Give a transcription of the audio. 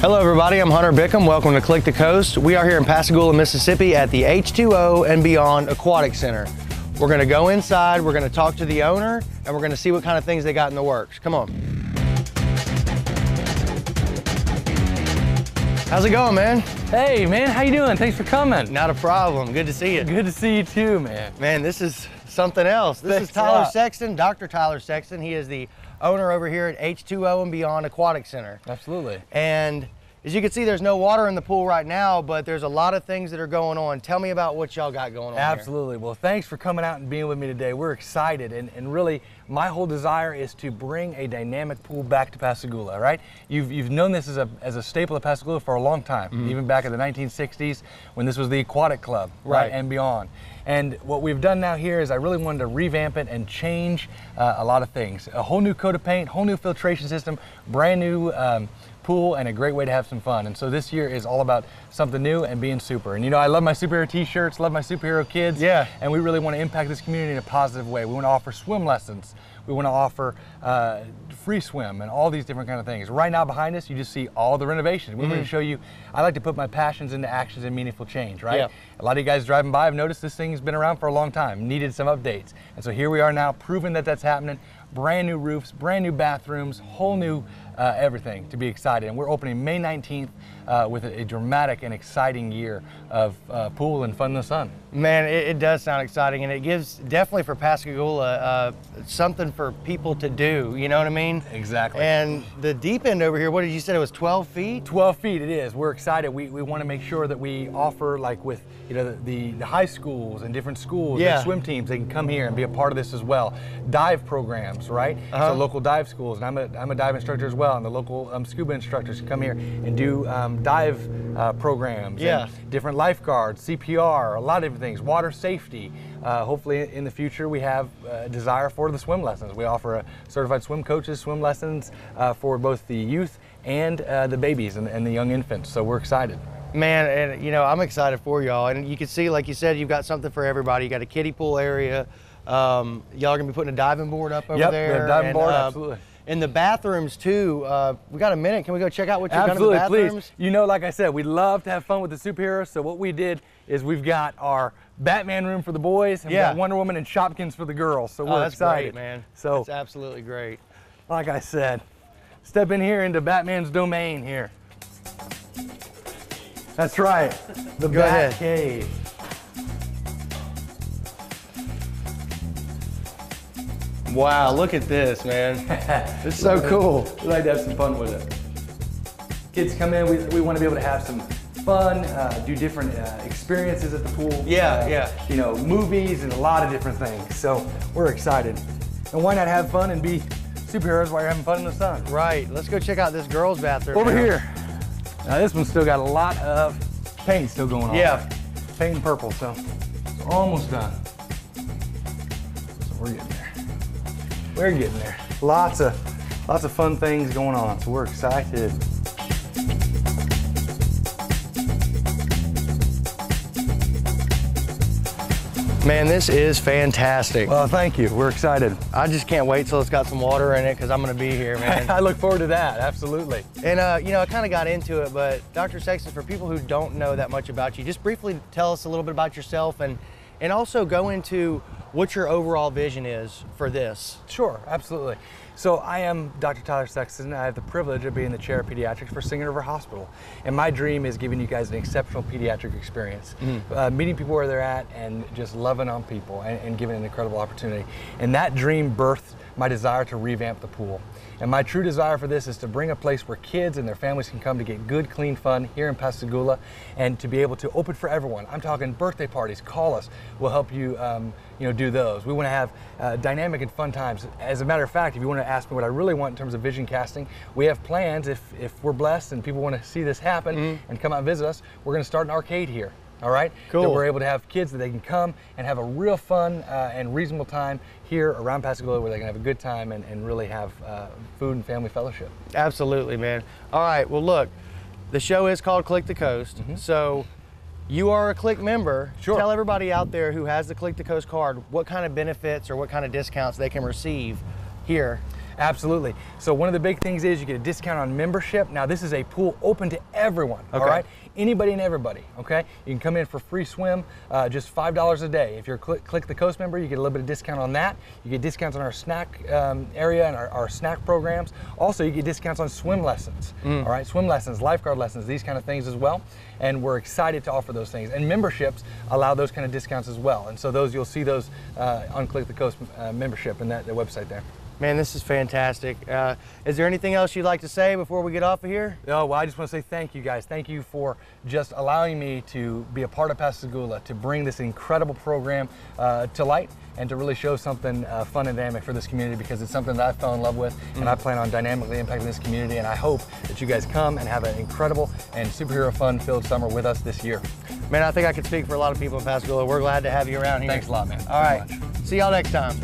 Hello everybody, I'm Hunter Bickham. Welcome to Click the Coast. We are here in Pascagoula, Mississippi at the H2O and Beyond Aquatic Center. We're gonna go inside, we're gonna talk to the owner, and we're gonna see what kind of things they got in the works. Come on. How's it going, man? Hey, man, how you doing? Thanks for coming. Not a problem. Good to see you. Good to see you too, man. Man, this is something else. This Thanks is Tyler. Sexton, Dr. Tyler Sexton. He is the owner over here at H2O and Beyond Aquatic Center. Absolutely. And as you can see, there's no water in the pool right now, but there's a lot of things that are going on. Tell me about what y'all got going on. here. Absolutely. Well, thanks for coming out and being with me today. We're excited, and, and really, my whole desire is to bring a dynamic pool back to Pascagoula, right? You've, you've known this as a, as a staple of Pascagoula for a long time, Mm-hmm. even back in the 1960s when this was the Aquatic Club, Right. And beyond. And what we've done now here is I really wanted to revamp it and change uh, a lot of things. A whole new coat of paint, whole new filtration system, brand new um, pool, and a great way to have some fun. And so this year is all about something new and being super. And you know, I love my superhero t-shirts, love my superhero kids. Yeah. And we really want to impact this community in a positive way. We want to offer swim lessons. We want to offer uh, free swim and all these different kind of things. Right now behind us, you just see all the renovations. We Mm-hmm. want to show you, I like to put my passions into actions and meaningful change, right? Yeah. A lot of you guys driving by have noticed this thing's been around for a long time, needed some updates. And so here we are now, proving that that's happening. Brand new roofs, brand new bathrooms, whole new uh, everything to be excited. And we're opening May 19th uh, with a, a dramatic and exciting year of uh, pool and fun in the sun. Man, it, it does sound exciting, and it gives definitely for Pascagoula uh, something for people to do. You know what I mean? Exactly. And the deep end over here, what did you say? It was 12 feet. 12 feet it is. We're excited. We, we want to make sure that we offer like with you know the, the, high schools and different schools Yeah. swim teams, they can come here and be a part of this as well. Dive programs, right? Uh-huh. So local dive schools, and I'm a, I'm a dive instructor as well, and the local um, scuba instructors can come here and do um, dive uh, programs. Yeah. And different lifeguards, CPR, a lot of different things, water safety. Uh, hopefully in the future we have a desire for the swim lessons. We offer certified swim coaches, swim lessons uh, for both the youth and uh, the babies and, and the young infants. So we're excited. Man, and you know, I'm excited for y'all. And you can see, like you said, you've got something for everybody. You got a kiddie pool area. Um, y'all are gonna be putting a diving board up over Yep, there. the diving and, board, uh, absolutely. In the bathrooms too. Uh, we got a minute. Can we go check out what you've Absolutely, done in the bathrooms? please. You know, like I said, we love to have fun with the superheroes. So what we did is we've got our Batman room for the boys, and Yeah. we've got Wonder Woman and Shopkins for the girls. So Oh, we're oh, that's excited, great, man. So, that's absolutely great. like I said, step in here into Batman's domain here. That's right, the Go Bat ahead. Cave. Wow, look at this, man. It's so cool. We like to have some fun with it. Kids come in, we, we want to be able to have some fun, uh, do different uh, experiences at the pool. Yeah, uh, yeah. You know, movies and a lot of different things. So we're excited. And why not have fun and be superheroes while you're having fun in the sun? Right. Let's go check out this girls' bathroom. Over now. here. Now this one's still got a lot of paint still going on. Yeah. Paint and purple, so it's almost done. So we're getting there. We're getting there. Lots of lots of fun things going on, so we're excited. Man, this is fantastic. Well, thank you. We're excited. I just can't wait till it's got some water in it because I'm going to be here, man. I look forward to that. Absolutely. and, uh, you know, I kind of got into it, but Dr. Sexton, for people who don't know that much about you, just briefly tell us a little bit about yourself and, and also go into what your overall vision is for this. Sure, absolutely. So I am Dr. Tyler Sexton. I have the privilege of being the chair of pediatrics for Singing River Hospital. And my dream is giving you guys an exceptional pediatric experience, uh, meeting people where they're at and just loving on people and, and giving an incredible opportunity. And that dream birthed my desire to revamp the pool. And my true desire for this is to bring a place where kids and their families can come to get good, clean fun here in Pascagoula and to be able to open for everyone. I'm talking birthday parties, call us. We'll help you, um, you know, do those. We want to have uh, dynamic and fun times. As a matter of fact, if you want to ask me what I really want in terms of vision casting, we have plans. If, if we're blessed and people want to see this happen and come out and visit us, we're going to start an arcade here. All right. Cool. That we're able to have kids that they can come and have a real fun uh, and reasonable time here around Pascagoula where they can have a good time and, and really have uh, food and family fellowship. Absolutely, man. All right, well, look, the show is called Click the Coast. So you are a Click member. Sure. Tell everybody out there who has the Click the Coast card what kind of benefits or what kind of discounts they can receive here. Absolutely. So one of the big things is you get a discount on membership. Now this is a pool open to everyone. All Okay. right, anybody and everybody. Okay, you can come in for free swim, uh, just five dollars a day. If you're click, click the Coast member, you get a little bit of discount on that. You get discounts on our snack um, area and our, our snack programs. Also, you get discounts on swim lessons. All right, swim lessons, lifeguard lessons, these kind of things as well. And we're excited to offer those things. And memberships allow those kind of discounts as well. And so those you'll see those uh, on Click the Coast uh, membership and that the website there. Man, this is fantastic. Uh, is there anything else you'd like to say before we get off of here? Oh, well, I just want to say thank you guys. Thank you for just allowing me to be a part of Pascagoula, to bring this incredible program uh, to light and to really show something uh, fun and dynamic for this community because it's something that I fell in love with and I plan on dynamically impacting this community. And I hope that you guys come and have an incredible and superhero fun filled summer with us this year. Man, I think I could speak for a lot of people in Pascagoula. We're glad to have you around here. Thanks a lot, man. All right. much. See y'all next time.